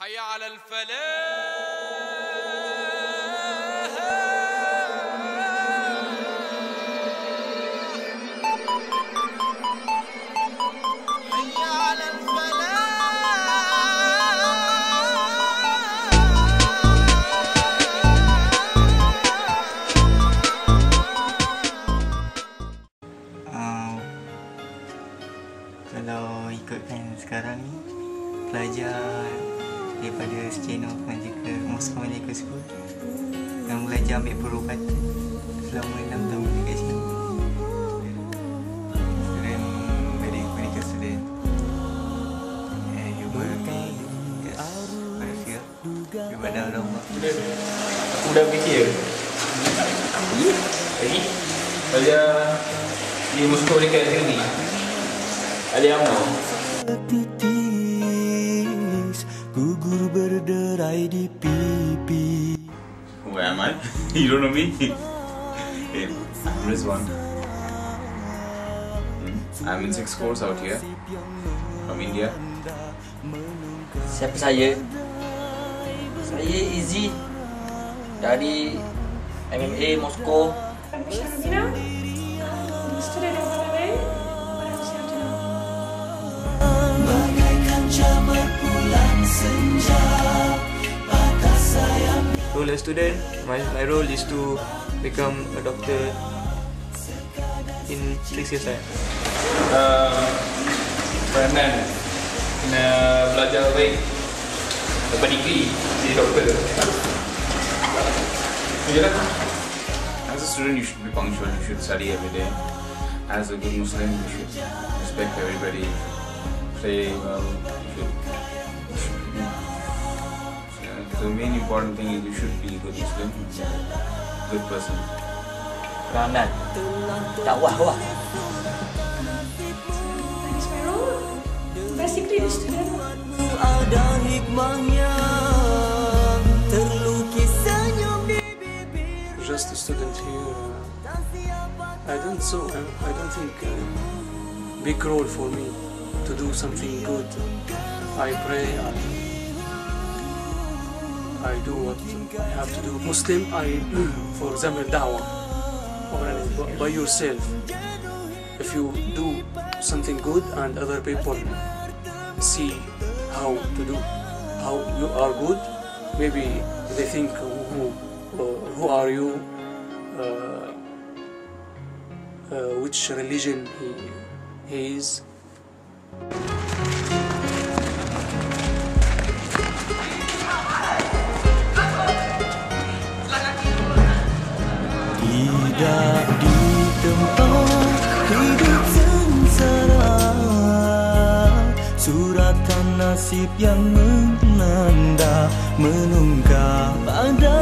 حي على الفلاح حي على uh, kalau ikutkan sekarang ni pelajar daripada Sceno Manjika Moscow Manjika School. Yang belajar ambil perubatan. Selama 6 tahun dekat sini. Aku dah fikir. Lagi? Belajar Di Moskow dekat sini. Ada yang mau gugur berderai di pipi Where am I? you don't know me? hey, I'm Rizwan. Hmm, I'm in sixth course out here from India. Siapa saya? Saya Izzy dari MMA Moskow. I'm role as student, my, my role is to become a doctor in six years time. uh, Peranan Kena belajar baik Dapat degree Jadi doktor Ya As a student, you should be punctual. You should study every day. As a good Muslim, you should respect everybody. Play well. You should. You the main important thing is you should be a good Muslim, good person. Peranan. Dakwah wah. That is my role. Basically, the student. ada hikmahnya terlukis senyum di bibir Just a student here. I don't so I don't think uh, big role for me to do something good. I pray and I do what I have to do. Muslim, I for example dawah by yourself. If you do something good and other people see how to do, how you are good, maybe they think who who, who are you, uh, uh, which religion he, he is. Nasib yang menanda Menunggah pada